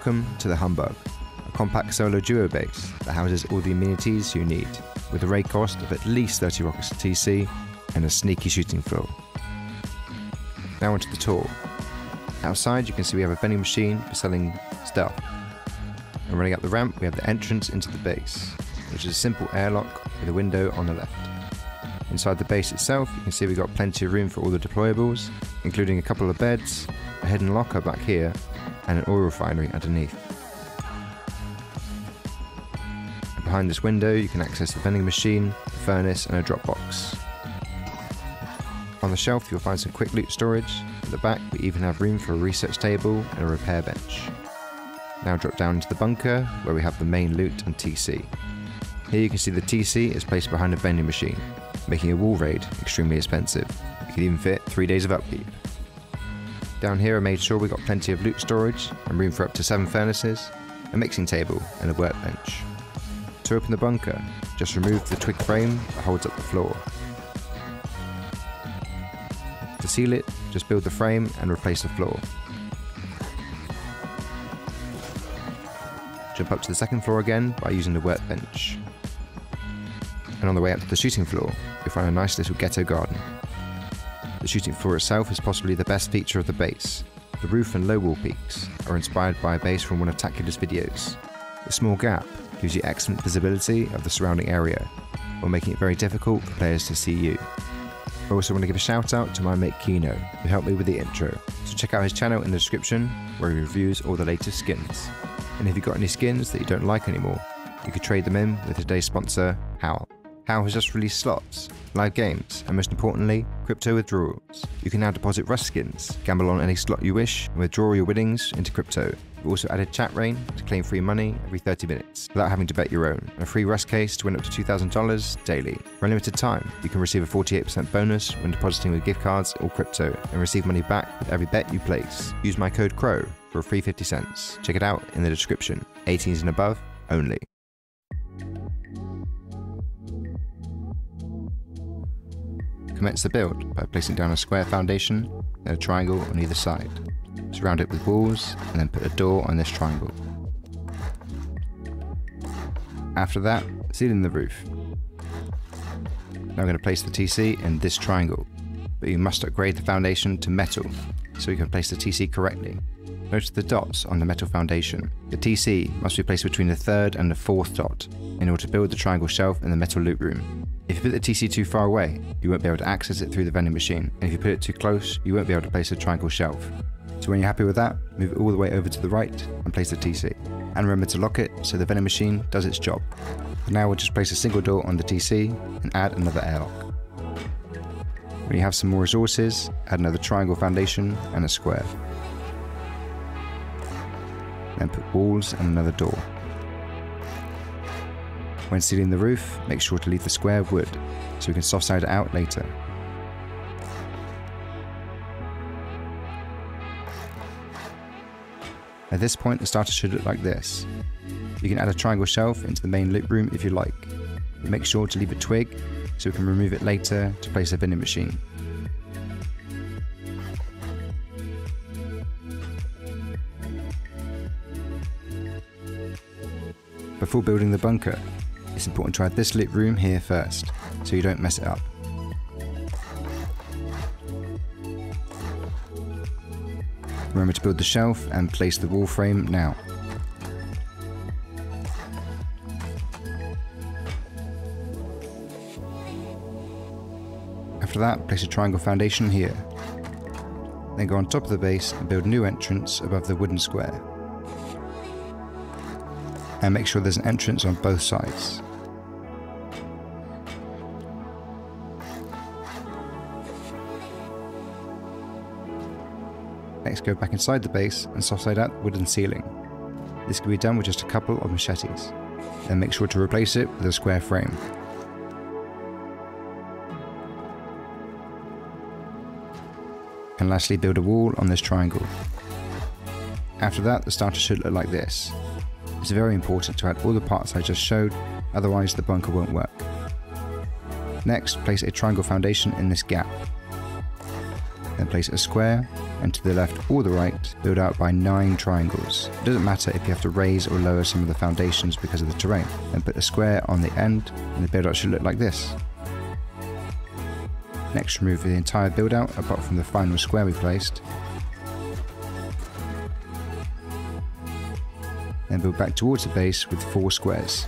Welcome to the Humbug, a compact solo duo base that houses all the amenities you need, with a raid cost of at least 30 rockets to TC and a sneaky shooting floor. Now onto the tour. Outside you can see we have a vending machine for selling stuff. And running up the ramp we have the entrance into the base, which is a simple airlock with a window on the left. Inside the base itself you can see we've got plenty of room for all the deployables, including a couple of beds, a hidden locker back here, and an oil refinery underneath. Behind this window you can access the vending machine, the furnace and a drop box. On the shelf you'll find some quick loot storage, at the back we even have room for a research table and a repair bench. Now drop down into the bunker where we have the main loot and TC. Here you can see the TC is placed behind a vending machine, making a wall raid extremely expensive. It can even fit 3 days of upkeep. Down here I made sure we got plenty of loot storage and room for up to 7 furnaces, a mixing table and a workbench. To open the bunker, just remove the twig frame that holds up the floor. To seal it, just build the frame and replace the floor. Jump up to the second floor again by using the workbench. And on the way up to the shooting floor, you'll find a nice little ghetto garden. The shooting floor itself is possibly the best feature of the base. The roof and low wall peaks are inspired by a base from one of Tacularr's videos. The small gap gives you excellent visibility of the surrounding area, while making it very difficult for players to see you. I also want to give a shout out to my mate Keeno, who helped me with the intro, so check out his channel in the description where he reviews all the latest skins. And if you've got any skins that you don't like anymore, you could trade them in with today's sponsor, Howl. Howl has just released slots, live games, and most importantly, crypto withdrawals. You can now deposit Rust skins, gamble on any slot you wish, and withdraw your winnings into crypto. We've also added chat rain to claim free money every 30 minutes without having to bet your own, and a free Rust case to win up to $2,000 daily. For a limited time, you can receive a 48% bonus when depositing with gift cards or crypto, and receive money back with every bet you place. Use my code CROW for a free 50 cents. Check it out in the description. 18s and above only. Commence the build by placing down a square foundation and a triangle on either side. Surround it with walls and then put a door on this triangle. After that, seal in the roof. Now I'm going to place the TC in this triangle, but you must upgrade the foundation to metal so you can place the TC correctly. Notice the dots on the metal foundation. The TC must be placed between the third and the fourth dot in order to build the triangle shelf in the metal loot room. If you put the TC too far away, you won't be able to access it through the vending machine, and if you put it too close, you won't be able to place a triangle shelf. So when you're happy with that, move it all the way over to the right and place the TC. And remember to lock it so the vending machine does its job. For now we'll just place a single door on the TC and add another airlock. When you have some more resources, add another triangle foundation and a square. Then put walls and another door. When sealing the roof, make sure to leave the square of wood so we can soft side it out later. At this point the starter should look like this. You can add a triangle shelf into the main loot room if you like, but make sure to leave a twig so we can remove it later to place a vending machine. Before building the bunker, it's important to add this lit room here first, so you don't mess it up. Remember to build the shelf and place the wall frame now. After that, place a triangle foundation here. Then go on top of the base and build a new entrance above the wooden square. And make sure there's an entrance on both sides. Next go back inside the base and soft side out the wooden ceiling. This can be done with just a couple of machetes. Then make sure to replace it with a square frame. And lastly build a wall on this triangle. After that the starter should look like this. It's very important to add all the parts I just showed, otherwise the bunker won't work. Next place a triangle foundation in this gap. Then place a square and to the left or the right, build out by 9 triangles. It doesn't matter if you have to raise or lower some of the foundations because of the terrain. Then put a square on the end and the build out should look like this. Next remove the entire build out apart from the final square we placed. Then build back towards the base with 4 squares.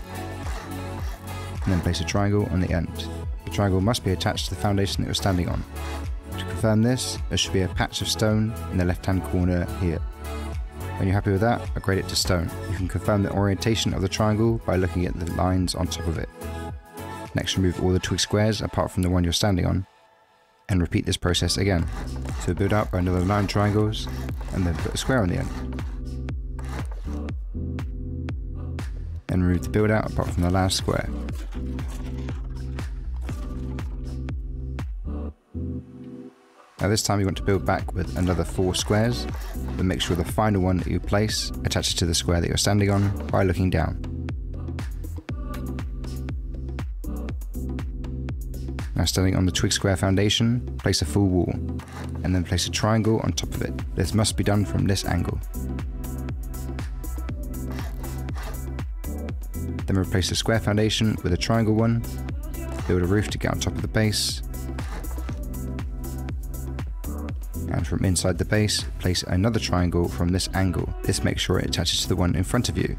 And then place a triangle on the end. The triangle must be attached to the foundation that you're standing on. Confirm this, there should be a patch of stone in the left hand corner here. When you're happy with that, upgrade it to stone. You can confirm the orientation of the triangle by looking at the lines on top of it. Next remove all the twig squares apart from the one you're standing on, and repeat this process again. So build up another 9 triangles, and then put a square on the end. Then remove the build out apart from the last square. Now this time you want to build back with another four squares, but make sure the final one that you place attaches to the square that you're standing on by looking down. Now standing on the twig square foundation, place a full wall, and then place a triangle on top of it. This must be done from this angle. Then replace the square foundation with a triangle one, build a roof to get on top of the base, from inside the base, place another triangle from this angle. This makes sure it attaches to the one in front of you.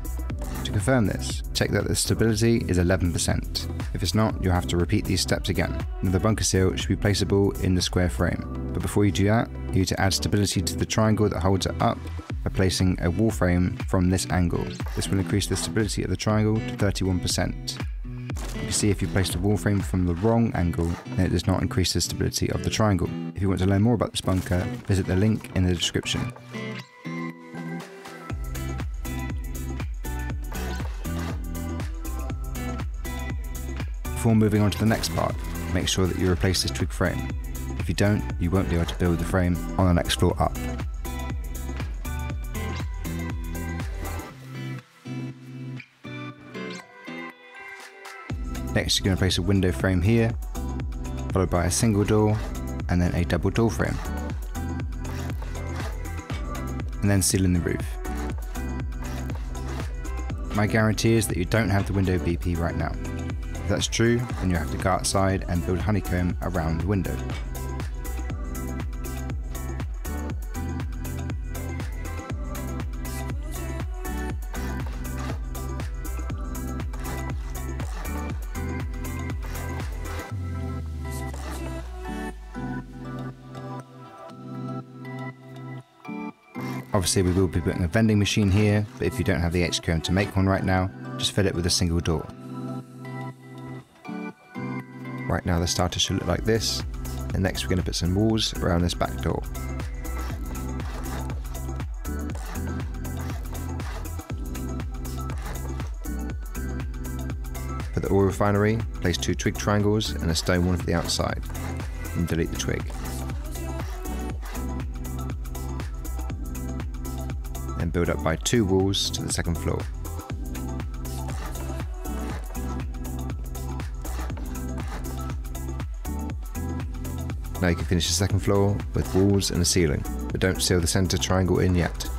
To confirm this, check that the stability is 11%. If it's not, you'll have to repeat these steps again. Now the bunker seal should be placeable in the square frame. But before you do that, you need to add stability to the triangle that holds it up by placing a wall frame from this angle. This will increase the stability of the triangle to 31%. You can see if you place the wall frame from the wrong angle, then it does not increase the stability of the triangle. If you want to learn more about this bunker, visit the link in the description. Before moving on to the next part, make sure that you replace this twig frame. If you don't, you won't be able to build the frame on the next floor up. Next you're going to place a window frame here, followed by a single door, and then a double door frame. And then seal in the roof. My guarantee is that you don't have the window BP right now. If that's true, then you have to go outside and build honeycomb around the window. Obviously we will be putting a vending machine here, but if you don't have the HQM to make one right now, just fill it with a single door. Right now the starter should look like this, and next we're going to put some walls around this back door. For the oil refinery, place two twig triangles and a stone one for the outside, and delete the twig. And build up by two walls to the second floor. Now you can finish the second floor with walls and a ceiling, but don't seal the centre triangle in yet.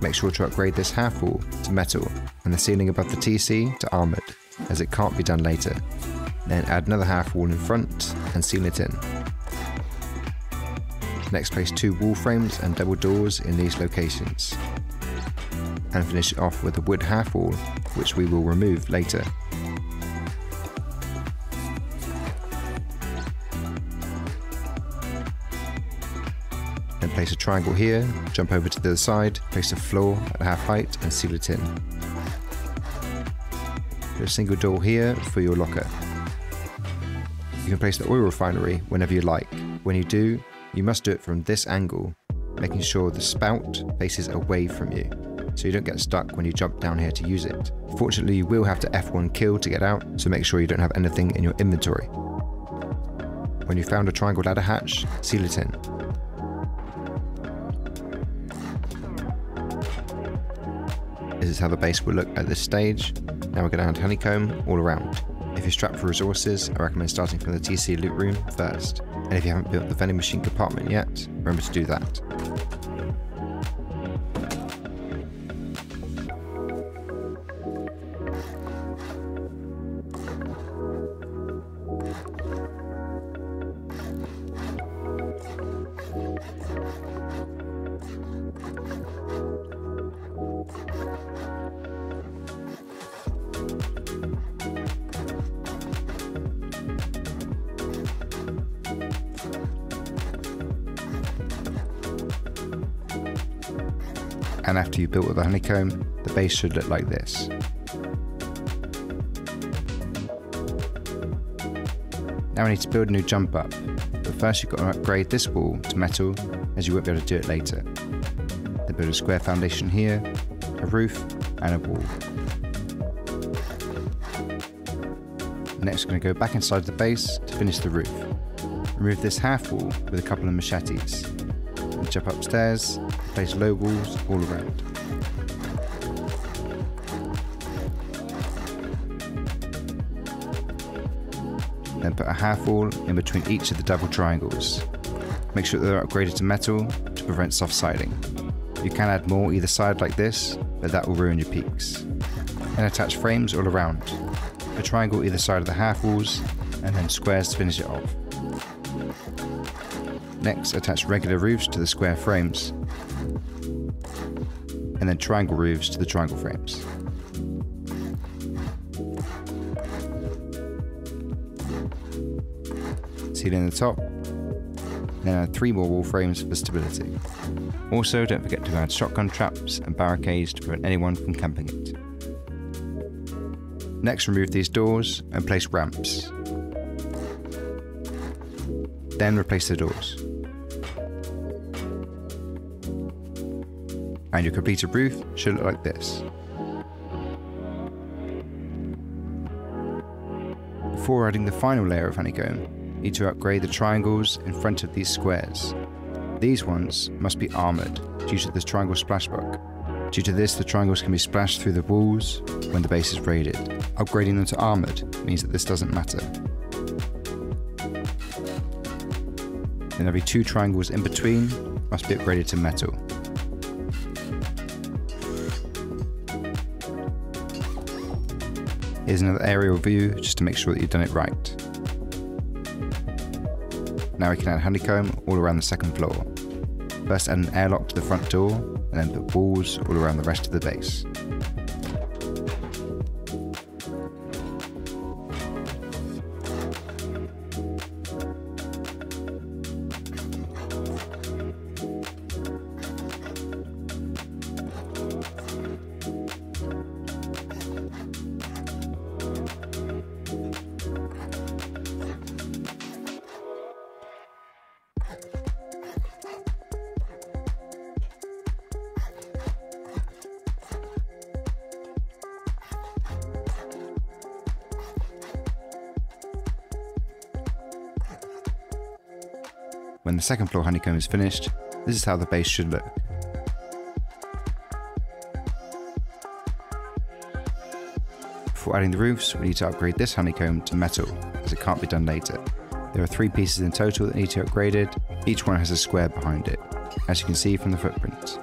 Make sure to upgrade this half wall to metal and the ceiling above the TC to armoured, as it can't be done later. Then add another half wall in front and seal it in. Next place two wall frames and double doors in these locations. And finish it off with a wood half wall, which we will remove later. Then place a triangle here, jump over to the other side, place a floor at half height and seal it in. Put a single door here for your locker. You can place the oil refinery whenever you like. When you do, you must do it from this angle, making sure the spout faces away from you, so you don't get stuck when you jump down here to use it. Fortunately, you will have to F1 kill to get out, so make sure you don't have anything in your inventory. When you found a triangle ladder hatch, seal it in. This is how the base will look at this stage. Now we're going to add honeycomb all around. If you're strapped for resources, I recommend starting from the TC loot room first, and if you haven't built the vending machine compartment yet, remember to do that. And after you've built with the honeycomb, the base should look like this. Now we need to build a new jump up, but first you've got to upgrade this wall to metal as you won't be able to do it later. Then build a square foundation here, a roof and a wall. Next we're going to go back inside the base to finish the roof. Remove this half wall with a couple of machetes. And jump upstairs place low walls all around. Then put a half wall in between each of the double triangles. Make sure they're upgraded to metal to prevent soft siding. You can add more either side like this, but that will ruin your peaks. Then attach frames all around. A triangle either side of the half walls, and then squares to finish it off. Next, attach regular roofs to the square frames and then triangle roofs to the triangle frames. Ceiling the top, then add three more wall frames for stability. Also, don't forget to add shotgun traps and barricades to prevent anyone from camping it. Next, remove these doors and place ramps. Then replace the doors. And your completed roof should look like this. Before adding the final layer of honeycomb, you need to upgrade the triangles in front of these squares. These ones must be armoured due to this triangle splash bug. Due to this, the triangles can be splashed through the walls when the base is raided. Upgrading them to armoured means that this doesn't matter. Then be two triangles in between, must be upgraded to metal. Here's another aerial view just to make sure that you've done it right. Now we can add honeycomb all around the second floor. First add an airlock to the front door and then put walls all around the rest of the base. When the second floor honeycomb is finished, this is how the base should look. Before adding the roofs, we need to upgrade this honeycomb to metal, as it can't be done later. There are three pieces in total that need to be upgraded, each one has a square behind it, as you can see from the footprint.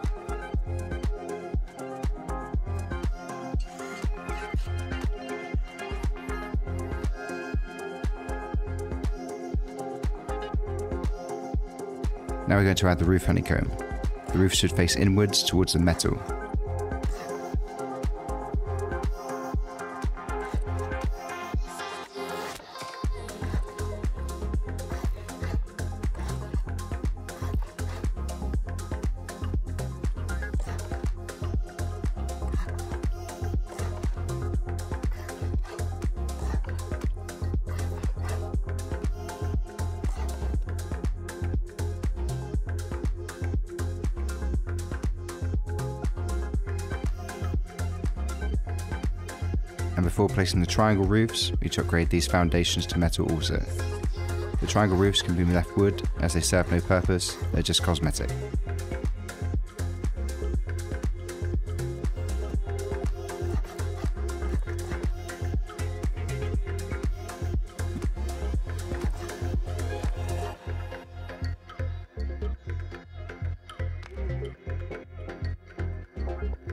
Now we're going to add the roof honeycomb. The roof should face inwards towards the metal. and before placing the triangle roofs, we upgrade these foundations to metal also. The triangle roofs can be left wood as they serve no purpose, they're just cosmetic.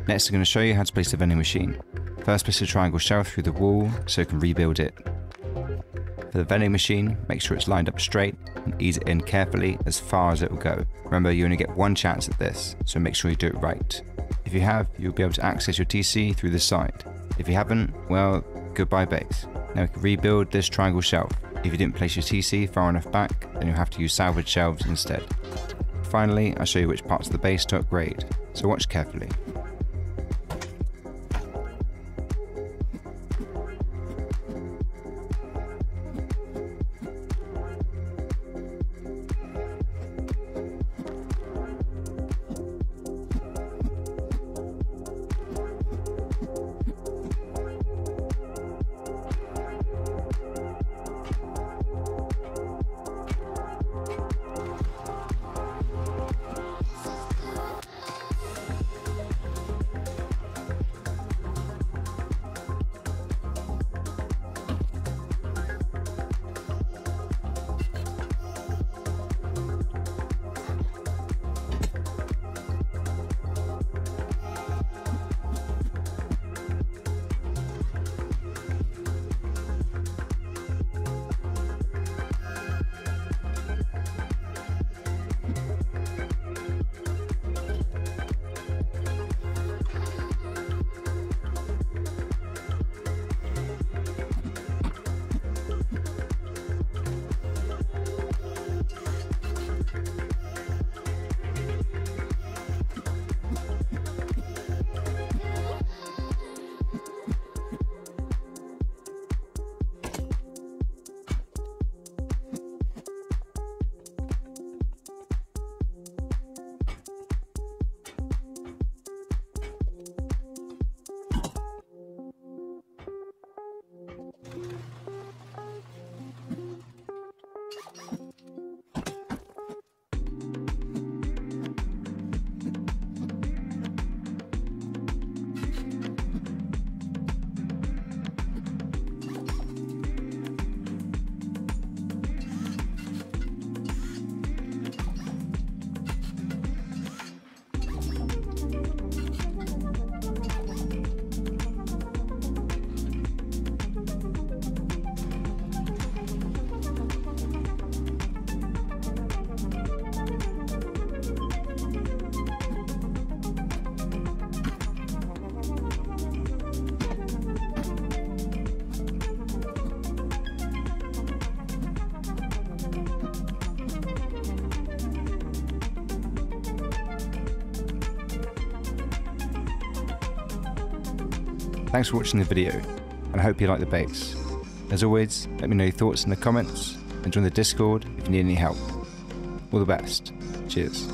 Next I'm going to show you how to place the vending machine. First place a triangle shelf through the wall so you can rebuild it. For the vending machine, make sure it's lined up straight and ease it in carefully as far as it will go. Remember you only get one chance at this, so make sure you do it right. If you have, you'll be able to access your TC through the side. If you haven't, well, goodbye base. Now we can rebuild this triangle shelf. If you didn't place your TC far enough back, then you'll have to use salvage shelves instead. Finally, I'll show you which parts of the base to upgrade, so watch carefully. Thanks for watching the video, and I hope you like the base. As always, let me know your thoughts in the comments, and join the Discord if you need any help. All the best. Cheers.